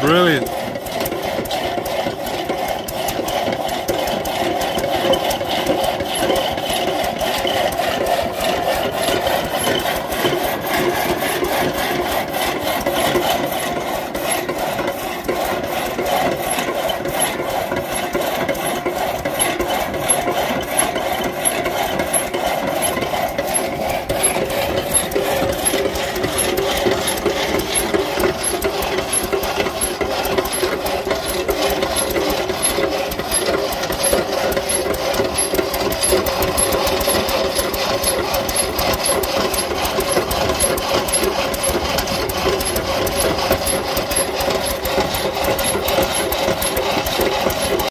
Brilliant.